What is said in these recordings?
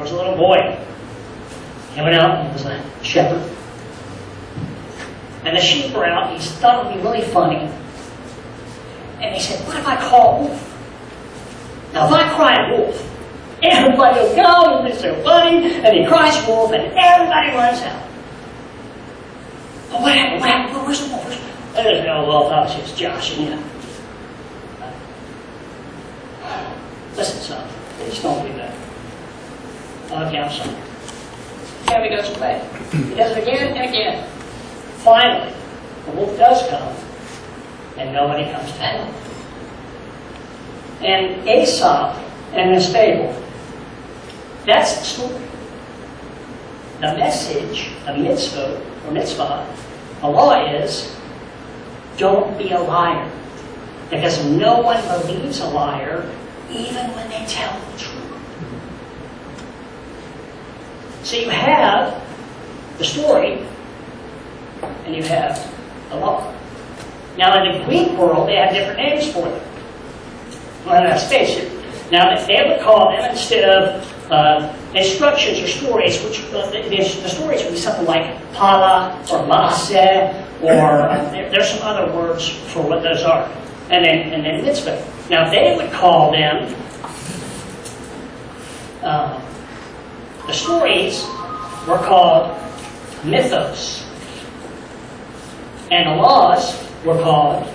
there was a little boy. He went out and he was a shepherd. And the sheep were out. He thought it would be really funny. And he said, what if I call Wolf? Now, if I cry Wolf, everybody will go, and it's so funny, and he cries Wolf, and everybody runs out. But what happened? What happened? Where's the wolf? Where's the wolf? And there's no wolf. Obviously, it's Josh and you. Listen, son, please don't do that. Okay, I'm sorry. Gabby goes away. He does it again and again. Finally, the wolf does come, and nobody comes to help. And Aesop and the stable, that's the story. The message of mitzvah, or mitzvah, the law is, don't be a liar. Because no one believes a liar even when they tell the truth. So you have the story, and you have the law. Now, in the Greek world, they have different names for them. Well, a spaceship. Now, they would call them, instead of uh, instructions or stories, which uh, the, the, stories would be something like pala or maase, or uh, there, there's some other words for what those are. And then, and then mitzvah. Now, they would call them uh, the stories were called mythos, and the laws were called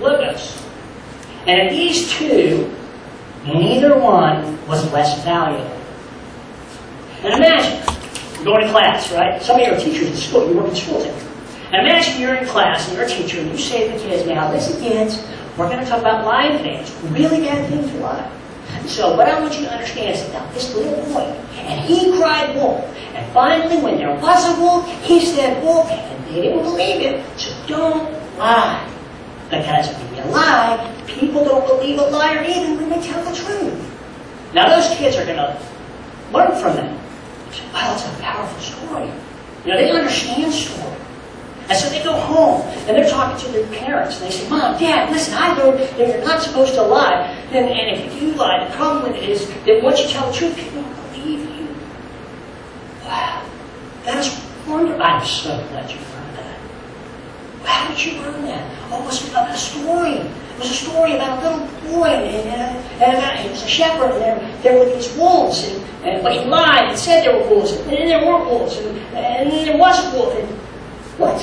logos. And of these two, neither one was less valuable. And imagine, you're going to class, right? Some of you are teachers in school, you work in schools. And imagine you're in class and you're a teacher and you say to the kids, now listen kids, we're going to talk about lying things, really bad things to lie. So what I want you to understand is that this little boy, and finally, when there was a wolf, he said wolf, and they didn't believe it. So don't lie. Because when you lie, people don't believe a liar even when they tell the truth. Now those kids are going to learn from that. Say, wow, that's a powerful story. You know, they understand story. And so they go home and they're talking to their parents and they say, Mom, Dad, listen, I learned that you're not supposed to lie. And, and if you do lie, the problem with it is that once you tell the truth, people don't believe you. Wow. That's wonderful. I'm so glad you found that. How did you learn that? Oh, it was a story. It was a story about a little boy and, and, and he was a shepherd and there, there were these wolves and, and but he lied and said there were wolves and then there weren't wolves and, and then there was a wolf and what?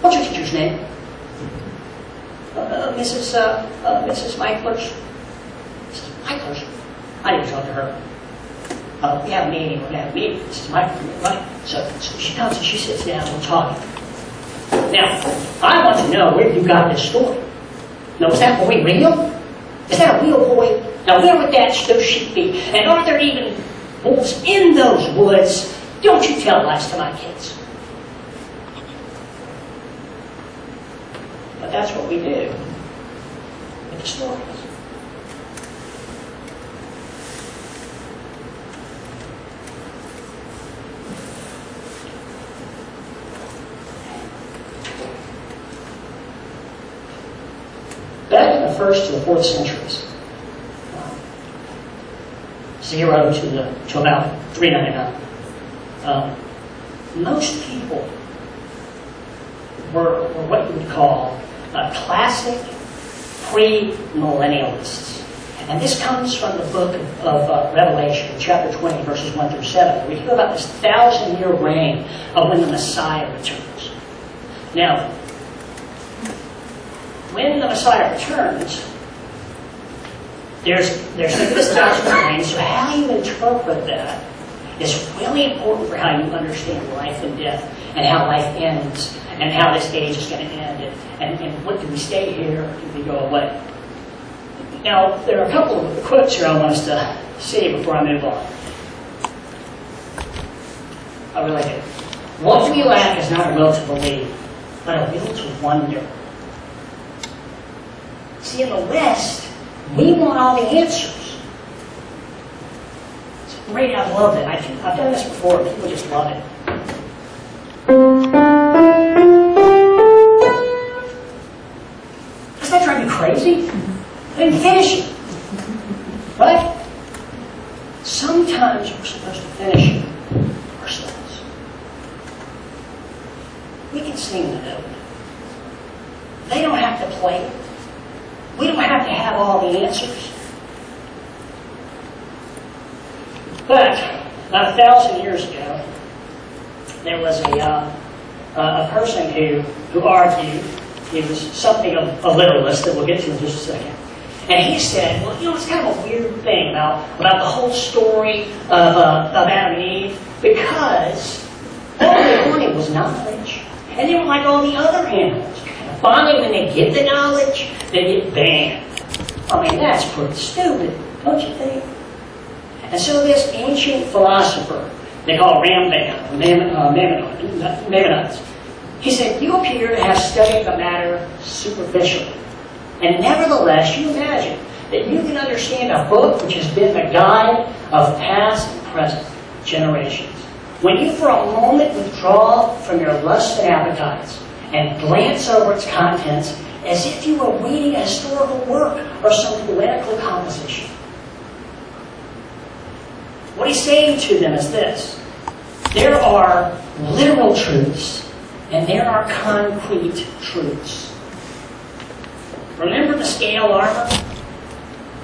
What's your teacher's name? Uh, uh, Mrs. Uh, uh, Mrs. Micklers. Mrs. Micklers? I didn't talk to her. Going to have a meeting. Mrs. Micklers, right? So, so she comes and she sits down and we're talking. Now, I want to know where you got this story. Now, is that boy real? Is that a real boy? Now, where would that those sheep be? And are there even wolves in those woods? Don't you tell lies to my kids. But that's what we do with the stories. Back in the first to the fourth centuries, zero to the to about 399, um, most people were, were what you would call uh, classic pre-millennialists. And this comes from the book of, of uh, Revelation, chapter 20, verses 1 through 7. We hear about this thousand-year reign of when the Messiah returns. Now, when the Messiah returns, there's, there's this thousand-year so how you interpret that is really important for how you understand life and death and how life ends and how this age is going to end and, and, and what do we stay here or do we go away. Now, there are a couple of quotes here I want us to see before I move on. I really do. What we lack is not a will to believe, but a will to wonder. See, in the West, we want all the answers. It's great, I love it. I have done this before, people just love it. Does that drive you crazy? Didn't finish it. Right? Sometimes sometimes we're supposed to finish ourselves. We can sing the note. They don't have to play it. We don't have to have all the answers. But about a thousand years ago, there was a, uh, a person who, who argued, he was something of literalist that we'll get to in just a second. And he said, well, you know, it's kind of a weird thing about, about the whole story of, uh, of Adam and Eve because all they wanted was knowledge. And they were like all the other animals. Finally, when they get the knowledge, they get banned. I mean, that's pretty stupid, don't you think? And so this ancient philosopher, they call Rambam, Maimonides, he said, you appear to have studied the matter superficially. And nevertheless, you imagine that you can understand a book which has been the guide of past and present generations. When you for a moment withdraw from your lusts and appetites and glance over its contents as if you were reading a historical work or some poetical composition. What he's saying to them is this. There are literal truths and there are concrete truths. Remember the scale armor?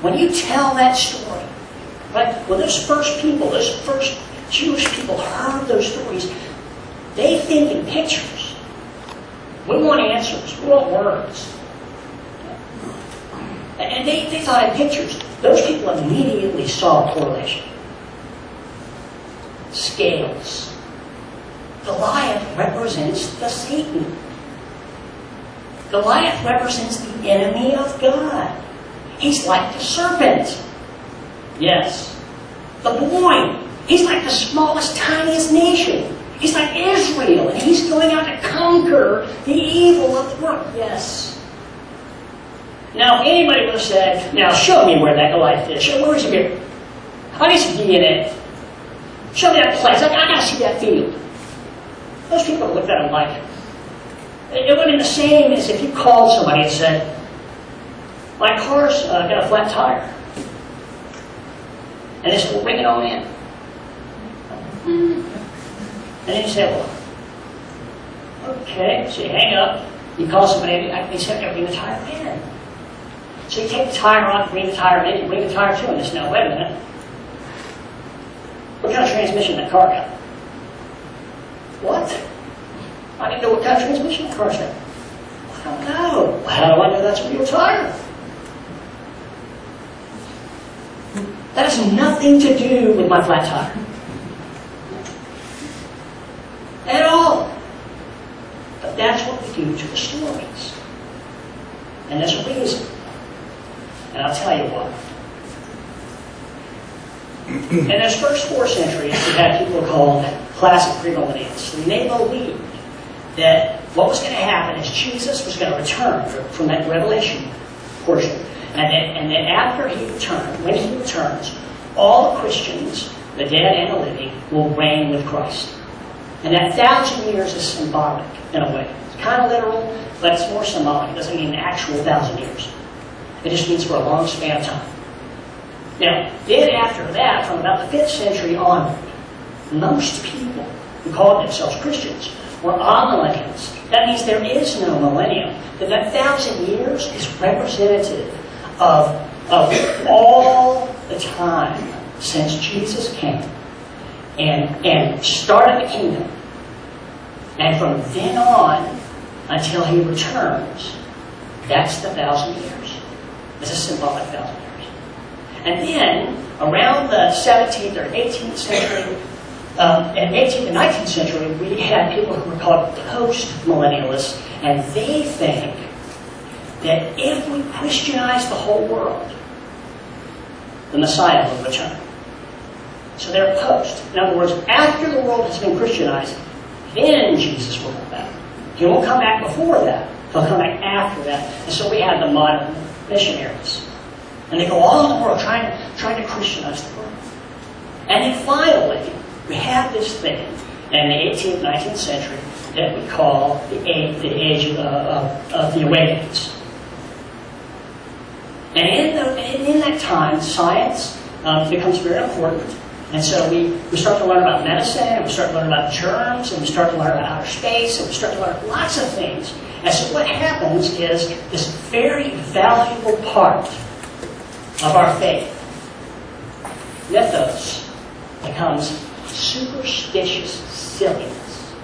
When you tell that story, right? When those first people, those first Jewish people heard those stories, they think in pictures. We want answers. We want words. And they, they thought in pictures. Those people immediately saw correlation. Scales. Goliath represents the Satan. Goliath represents the enemy of God. He's like the serpent. Yes. The boy, he's like the smallest, tiniest nation. He's like Israel, and he's going out to conquer the evil of the world. Yes. Now, anybody would have said, now show me where that Goliath is. Show where is he here? I need some DNA. Show me that place. I, I gotta see that field. Those people looked at him like, it would be the same as if you called somebody and said, my car's uh, got a flat tire. And they said, well, bring it on in. And then you say, well, okay. So you hang up, you call somebody, they said, bring the tire in. So you take the tire off, bring the tire in, you bring the tire to. They say, now, wait a minute. What kind of transmission that car got? What? I didn't know what kind of transmission car had. I don't know. How do I know that's real tire? That has nothing to do with my flat tire. At all. But that's what we do to the stories. And there's a reason. And I'll tell you why. In those first four centuries, we had people called classic premillennialists. And they that what was going to happen is Jesus was going to return from that Revelation portion. And that, and that after he returns, when he returns, all the Christians, the dead and the living, will reign with Christ. And that thousand years is symbolic in a way. It's kind of literal, but it's more symbolic. It doesn't mean an actual thousand years. It just means for a long span of time. Now, then after that, from about the 5th century onward, most people who called themselves Christians were amillennials. That means there is no millennium. That thousand years is representative of, of all the time since Jesus came and, and started the kingdom. And from then on until he returns, that's the thousand years. It's a symbolic thousand years. And then, around the 17th or 18th century, um, in 18th and 19th century, we had people who were called post-millennialists, and they think that if we Christianize the whole world, the Messiah will return. So they're post. In other words, after the world has been Christianized, then Jesus will come back. He won't come back before that. He'll come back after that. And so we have the modern missionaries. And they go all over the world trying, trying to Christianize the world. And then finally, we have this thing in the 18th, 19th century that we call the age, the age of, of, of the awakenings. And in, the, in that time, science um, becomes very important. And so we, we start to learn about medicine, and we start to learn about germs, and we start to learn about outer space, and we start to learn lots of things. And so what happens is this very valuable part of our faith, mythos, becomes superstitious silliness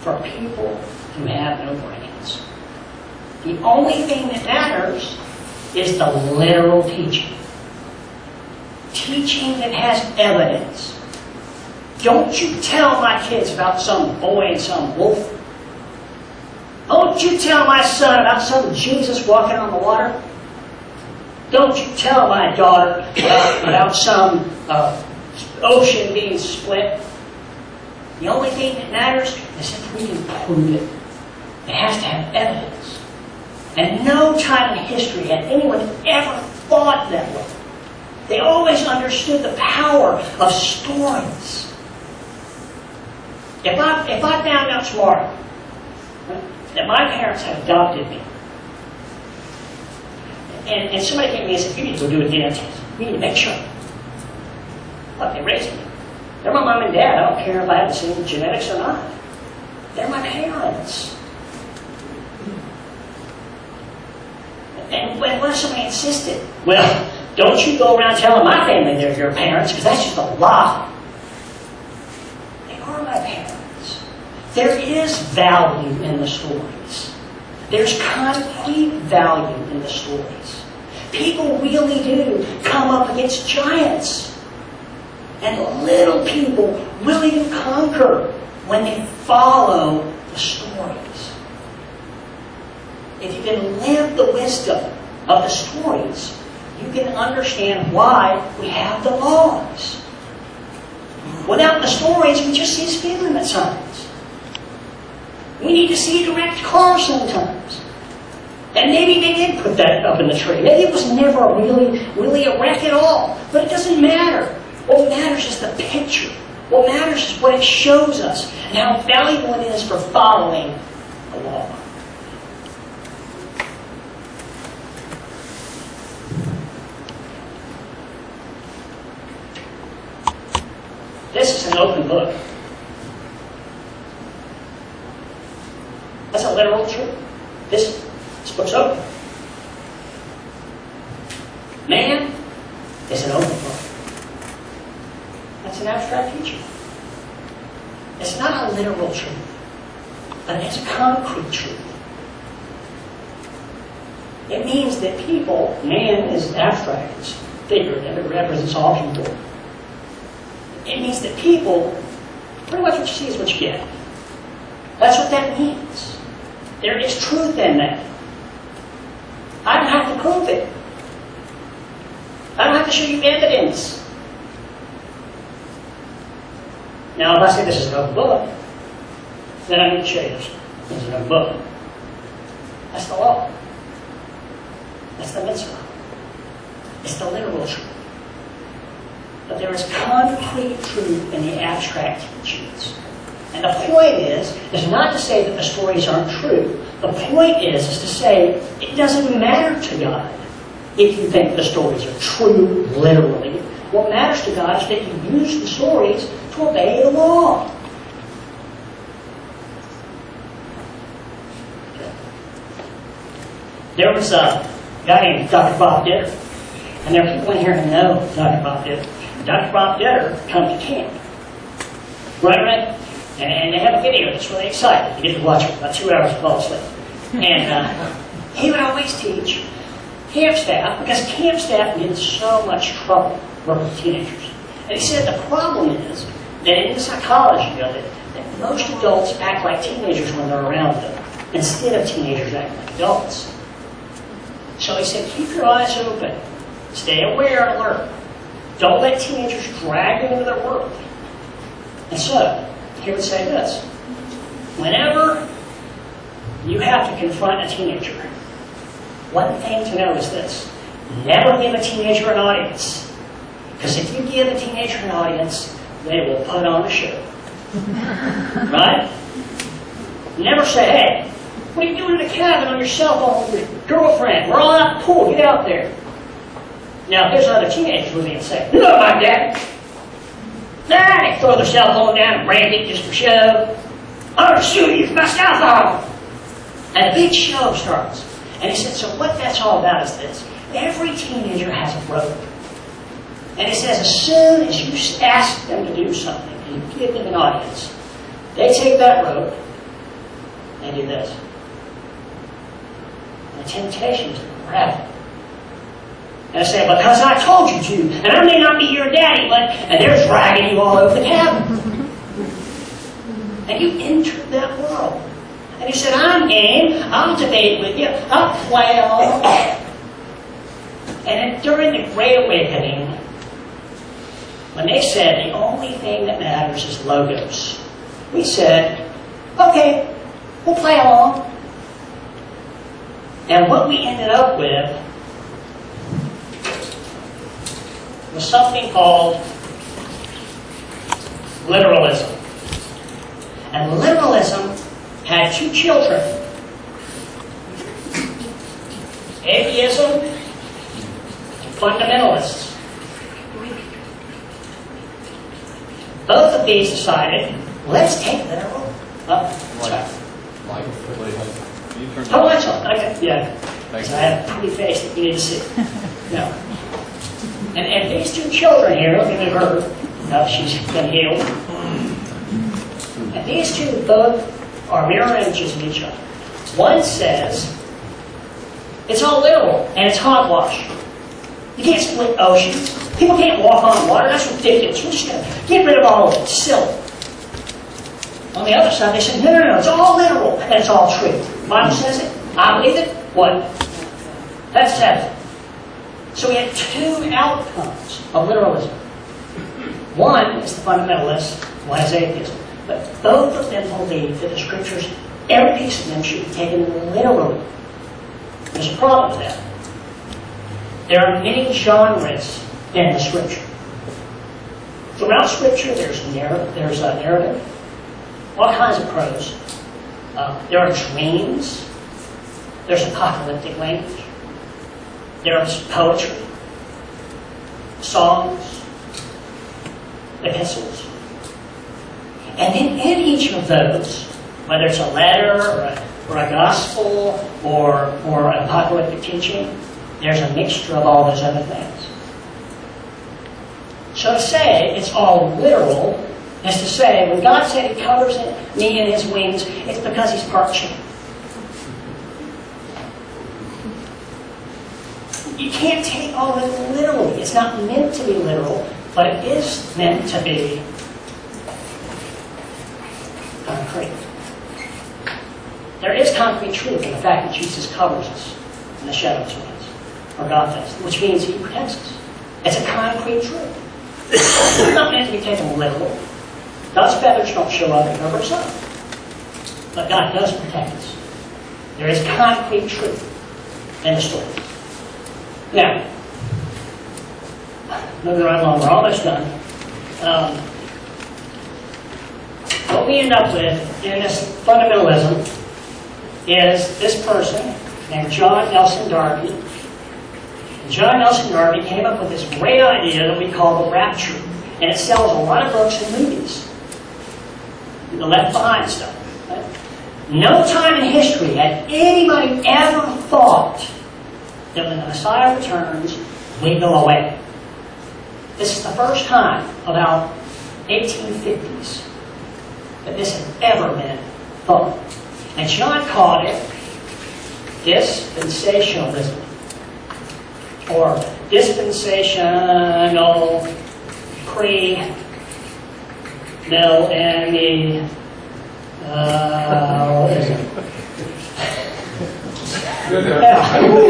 for people who have no brains. The only thing that matters is the literal teaching. Teaching that has evidence. Don't you tell my kids about some boy and some wolf. Don't you tell my son about some Jesus walking on the water. Don't you tell my daughter about, some uh, ocean being split. The only thing that matters is if we can prove it. It has to have evidence. And no time in history had anyone ever thought that way. They always understood the power of stories. If I, if I found out tomorrow that my parents had adopted me, and, and somebody came to me and said, you need to go do a DNA test. You need to make sure. They raised me. They're my mom and dad. I don't care if I have the same genetics or not. They're my parents. And when, somebody insisted? Well, don't you go around telling my family they're your parents, because that's just a lie. They are my parents. There is value in the stories. There's concrete value in the stories. People really do come up against giants. And little people really conquer when they follow the stories. If you can live the wisdom of the stories, you can understand why we have the laws. Without the stories, we just see speed limit signs. We need to see direct car sometimes. And maybe they did put that up in the tree. Maybe it was never really, really a wreck at all. But it doesn't matter. What matters is the picture. What matters is what it shows us and how valuable it is for following the law. This is an open book. That's a literal truth. This, this book's open. Man is an open book. That's an abstract teaching. It's not a literal truth, but it's a concrete truth. It means that people, man is abstract, figurative, it represents all people. It means that people, pretty much what you see is what you get. That's what that means. There is truth in that. I don't have to prove it. I don't have to show you evidence. Now, if I say this is an open book, then I need to show you. This is an open book. That's the law. That's the mitzvah. It's the literal truth. But there is concrete truth in the abstract teachings. And the point is, is not to say that the stories aren't true. The point is, is to say it doesn't matter to God if you think the stories are true, literally. What matters to God is that you use the stories to obey the law. There was a guy named Dr. Bob Ditter, and there are people in here who know Dr. Bob Ditter. Dr. Bob Ditter comes to camp. Right, right? And they have a video that's really exciting. You get to watch it about two hours of fall asleep. And uh, he would always teach camp staff, because camp staff get in so much trouble working with teenagers. And he said the problem is that in the psychology of it, that most adults act like teenagers when they're around them, instead of teenagers acting like adults. So he said, keep your eyes open. Stay aware and alert. Don't let teenagers drag you into their world. And so, he would say this. Whenever you have to confront a teenager, one thing to know is this. Never give a teenager an audience. Because if you give a teenager an audience, they will put on a show. right? Never say, hey, what are you doing in the cabin on your cell phone with your girlfriend? We're all out the pool. Get out there. Now, if there's another teenager with me and say, no, my dad. Nah, throw their cell phone down and break it just for show. I'm gonna shoot you, my cell phone! And a big show starts. And he said, so what that's all about is this. Every teenager has a rope. And he says, as soon as you ask them to do something and you give them an audience, they take that rope and do this. The temptation to grab it. And I said, because I told you to, and I may not be your daddy, but, and they're dragging you all over the cabin. and you entered that world. And he said, I'm game, I'll debate with you, I'll play all. And then during the Great Awakening, when they said the only thing that matters is logos, we said, okay, we'll play along. And what we ended up with was something called literalism. And literalism had two children atheism and fundamentalists. Both of these decided, let's take literal. Uh, oh, sorry. Mike, you Oh, that's all. Okay, yeah. Thank So I have a pretty face that you need to see. No. And, these two children here, look at her. Now she's been healed. And these two both are mirror images of each other. One says, it's all literal, and it's hogwash. You can't split oceans. People can't walk on water. That's ridiculous. We're just going to get rid of all of it. Silly. On the other side, they said, no, no, no, it's all literal, and it's all true. The Bible says it. I believe it. What? That's it. So we had two outcomes of literalism. One is the fundamentalist, one is atheism. But both of them believe that the scriptures, every piece of them should be taken literally. There's a problem with that. There are many genres in the scripture. Throughout scripture, there's narrative, there's a narrative, all kinds of prose. Uh, there are dreams. There's apocalyptic language. There's poetry, songs, epistles. And in, in each of those, whether it's a letter or a, or a gospel or, or an apocalyptic teaching, there's a mixture of all those other things. So to say it's all literal is to say when God said He covers me in His wings, it's because He's part chicken. You can't take all of it literally. It's not meant to be literal, but it is meant to be concrete. There is concrete truth in the fact that Jesus covers us in the shadows of his or God does, which means he protects us. It's a concrete truth. it's not meant to be taken literal. God's feathers don't show up and cover us up. But God does protect us. There is concrete truth in the story. Now, moving right along, we're almost done. Um, what we end up with in this fundamentalism is this person named John Nelson Darby. John Nelson Darby came up with this great idea that we call the rapture, and it sells a lot of books and movies. The Left Behind stuff. No time in history had anybody ever thought that when the Messiah returns, we go away. This is the first time, about 1850s, that this had ever been thought. And John called it dispensationalism, or dispensational pre any uh, what is it? Yeah.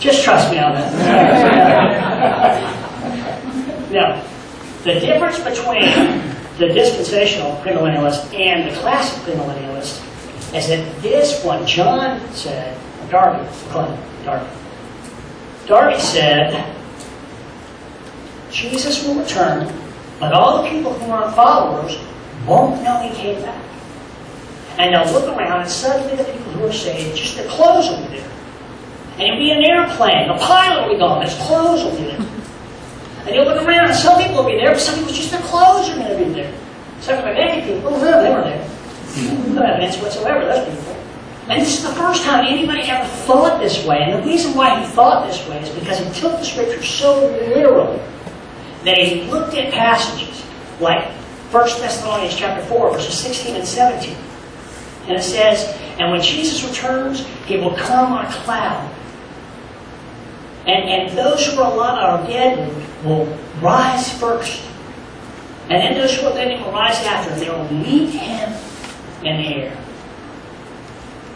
Just trust me on that. now, the difference between the dispensational premillennialist and the classic premillennialist is that this one, John said, Darby, Clement, Darby. Darby said, Jesus will return, but all the people who aren't followers won't know he came back. And they'll look around, and suddenly the people who are saved, just their clothes will be there. And it'll be an airplane. The pilot will be gone. His clothes will be there. And you look around, and some people will be there, but some people just their clothes are going to be there. Some for the naked people, they were there. No evidence whatsoever, those people. And this is the first time anybody ever thought this way. And the reason why he thought this way is because he took the scripture so literally that he looked at passages like 1 Thessalonians chapter 4, verses 16 and 17. And it says, And when Jesus returns, he will come on a cloud. And, and those who are alive are dead will, rise first. And then those who are living will rise after, they will meet him in the air.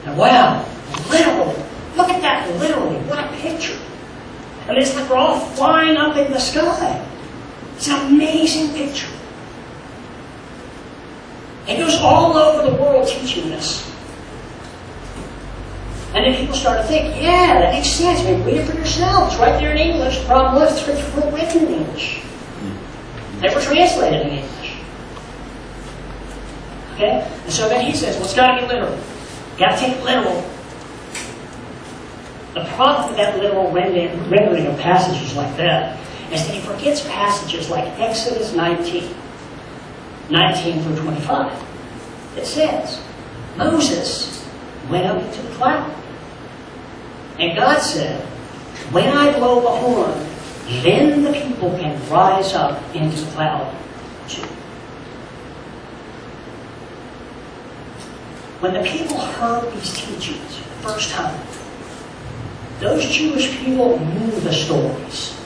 And wow, literally, look at that literally. What a picture. I mean, it's like we're all flying up in the sky. It's an amazing picture. It goes all over the world teaching this. And then people start to think, yeah, that makes sense. Mean, read it for yourselves, It's right there in English. The problem was the scriptures weren't written in English. Hmm. They were translated in English. Okay? And so then he says, well, it's got to be literal. Got to take it literal. The problem with that literal rendering rendering of passages like that is that he forgets passages like Exodus 19, 19 through 25. It says, Moses went up into the cloud. And God said, When I blow the horn, then the people can rise up into the cloud. When the people heard these teachings the first time, those Jewish people knew the stories.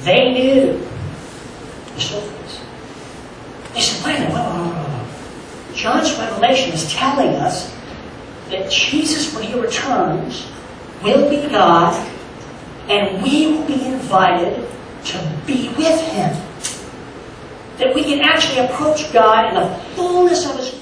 They knew the stories. They said, wait a minute, wait, wait, wait. John's revelation is telling us that Jesus, when he returns, will be God, and we will be invited to be with him. That we can actually approach God in the fullness of his